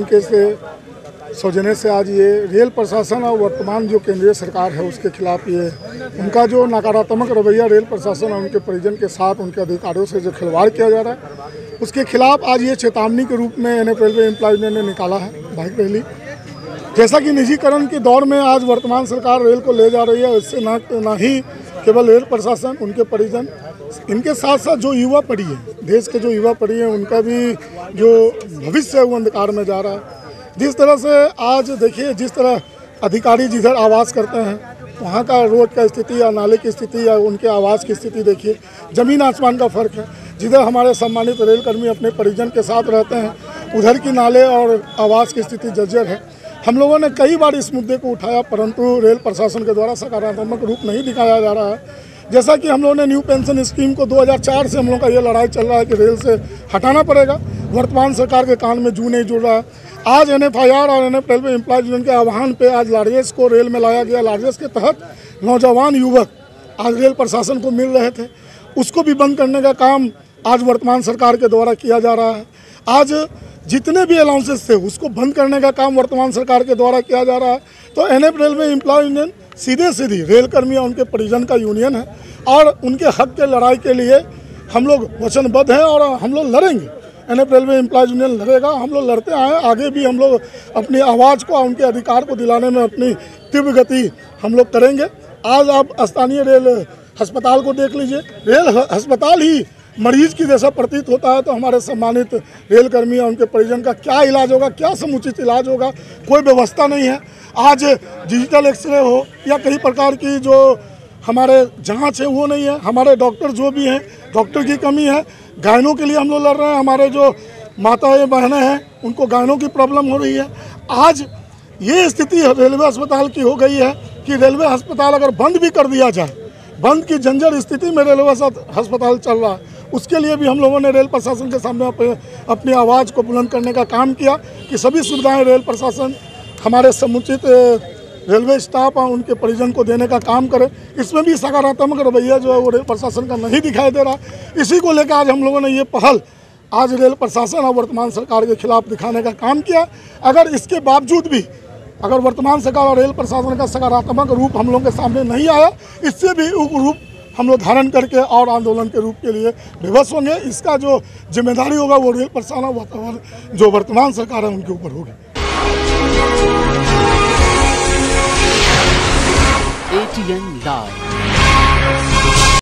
उनके से सौजन्य से आज ये रेल प्रशासन और वर्तमान जो केंद्रीय सरकार है उसके खिलाफ ये उनका जो नकारात्मक रवैया रेल प्रशासन और उनके परिजन के साथ उनके अधिकारियों से जो खिलवाड़ किया जा रहा है, उसके खिलाफ आज ये चेतावनी के रूप में एन एफ़ रेलवे एम्प्लॉयज़ ने निकाला है, बाइक रैली। जैसा कि निजीकरण के दौर में आज वर्तमान सरकार रेल को ले जा रही है, इससे ना ना ही केवल रेल प्रशासन, उनके परिजन इनके साथ साथ जो युवा पढ़ी है, देश के जो युवा पढ़ी है, उनका भी जो भविष्य है वो अंधकार में जा रहा है। जिस तरह से आज देखिए, जिस तरह अधिकारी जिधर आवास करते हैं, वहाँ का रोड का स्थिति या नाले की स्थिति या उनके आवास की स्थिति देखिए, ज़मीन आसमान का फ़र्क है। जिधर हमारे सम्मानित रेलकर्मी अपने परिजन के साथ रहते हैं, उधर की नाले और आवास की स्थिति जर्जर है। हम लोगों ने कई बार इस मुद्दे को उठाया, परंतु रेल प्रशासन के द्वारा सकारात्मक रूप नहीं दिखाया जा रहा है। जैसा कि हम लोगों ने न्यू पेंशन स्कीम को 2004 से हम लोग का ये लड़ाई चल रहा है कि रेल से हटाना पड़ेगा। वर्तमान सरकार के कान में जू नहीं जुड़ रहा। है आज एन एफ़ आई आर और एन एफ़ रेलवे यूनियन के आह्वान पर आज लार्जेस को रेल में लाया गया। लार्जेस के तहत नौजवान युवक आज रेल प्रशासन को मिल रहे थे। उसको भी बंद करने का काम आज वर्तमान सरकार के द्वारा किया जा रहा है। आज जितने भी अलाउंसेस थे, उसको बंद करने का काम वर्तमान सरकार के द्वारा किया जा रहा है। तो N F railway employ union सीधे सीधी रेल कर्मी और उनके परिजन का यूनियन है और उनके हक के लड़ाई के लिए हम लोग वचनबद्ध हैं और हम लोग लड़ेंगे। N F railway employees union लड़ेगा, हम लोग लड़ते आए, आगे भी हम लोग अपनी आवाज़ को, उनके अधिकार को दिलाने में अपनी तीव्र गति हम लोग करेंगे। आज आप स्थानीय रेल अस्पताल को देख लीजिए। रेल अस्पताल ही मरीज़ की जैसा प्रतीत होता है तो हमारे सम्मानित रेलकर्मी और उनके परिजन का क्या इलाज होगा, क्या समुचित इलाज होगा, कोई व्यवस्था नहीं है। आज डिजिटल एक्सरे हो या कई प्रकार की जो हमारे जाँच है, वो नहीं है। हमारे डॉक्टर जो भी हैं, डॉक्टर की कमी है। गायनों के लिए हम लोग लड़ रहे हैं। हमारे जो माताएँ, बहनें हैं, उनको गायनों की प्रॉब्लम हो रही है। आज ये स्थिति रेलवे अस्पताल की हो गई है कि रेलवे अस्पताल अगर बंद भी कर दिया जाए, बंद की जंजर स्थिति में रेलवे अस्पताल चल रहा है। उसके लिए भी हम लोगों ने रेल प्रशासन के सामने अपनी आवाज़ को बुलंद करने का काम किया कि सभी सुविधाएँ रेल प्रशासन, हमारे समुचित रेलवे स्टाफ और उनके परिजन को देने का काम करे। इसमें भी सकारात्मक रवैया जो है वो रेल प्रशासन का नहीं दिखाई दे रहा। इसी को लेकर आज हम लोगों ने ये पहल आज रेल प्रशासन और वर्तमान सरकार के खिलाफ दिखाने का काम किया। अगर इसके बावजूद भी, अगर वर्तमान सरकार और रेल प्रशासन का सकारात्मक रूप हम लोगों के सामने नहीं आया, इससे भी रूप हम लोग धारण करके और आंदोलन के रूप के लिए विवश होंगे इसका जो ज़िम्मेदारी होगा, वो रेल प्रशासन जो वर्तमान सरकार है, उनके ऊपर होगी एटीएन Live.